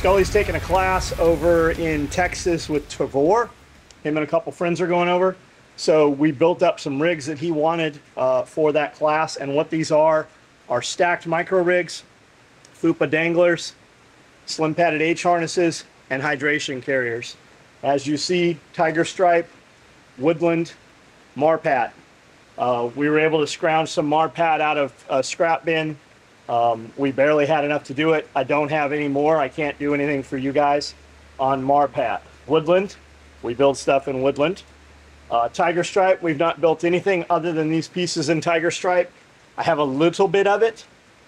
Scully's taking a class over in Texas with Tavor. Him and a couple friends are going over. So we built up some rigs that he wanted uh, for that class. And what these are are stacked micro rigs, FUPA danglers, slim padded H harnesses, and hydration carriers. As you see, Tiger Stripe, Woodland, Marpat. Uh, we were able to scrounge some Marpat out of a scrap bin. Um, we barely had enough to do it. I don't have any more. I can't do anything for you guys on Marpat. Woodland, we build stuff in Woodland. Uh, Tiger Stripe, we've not built anything other than these pieces in Tiger Stripe. I have a little bit of it.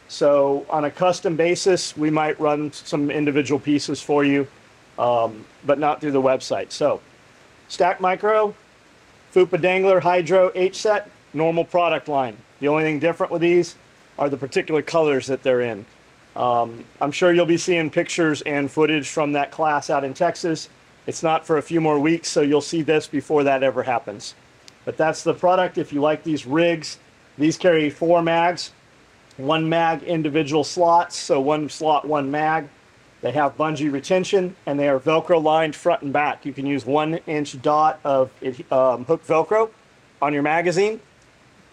So on a custom basis, we might run some individual pieces for you, um, but not through the website. So Stack Micro, Fupa Dangler, Hydro, H-Set, normal product line. The only thing different with these are the particular colors that they're in. Um, I'm sure you'll be seeing pictures and footage from that class out in Texas. It's not for a few more weeks, so you'll see this before that ever happens. But that's the product. If you like these rigs, these carry four mags, one mag individual slots, so one slot, one mag. They have bungee retention and they are Velcro lined front and back. You can use one inch dot of um, hook Velcro on your magazine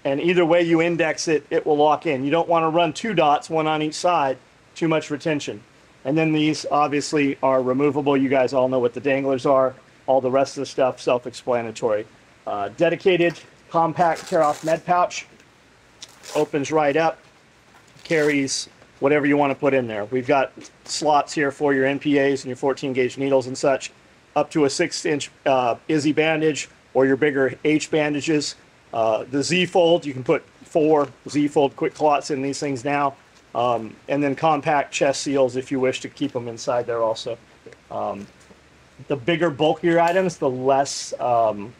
and either way you index it, it will lock in. You don't want to run two dots, one on each side, too much retention. And then these obviously are removable. You guys all know what the danglers are. All the rest of the stuff, self-explanatory. Uh, dedicated, compact tear-off med pouch. Opens right up, carries whatever you want to put in there. We've got slots here for your NPAs and your 14 gauge needles and such, up to a six inch uh, IZZY bandage or your bigger H bandages. Uh, the Z fold, you can put four Z fold quick clots in these things now. Um, and then compact chest seals if you wish to keep them inside there also. Um, the bigger, bulkier items, the less um,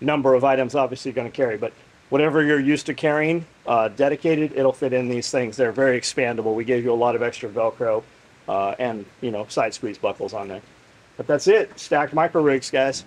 number of items obviously you're going to carry. But whatever you're used to carrying, uh, dedicated, it'll fit in these things. They're very expandable. We gave you a lot of extra Velcro uh, and, you know, side squeeze buckles on there. But that's it. Stacked micro rigs, guys.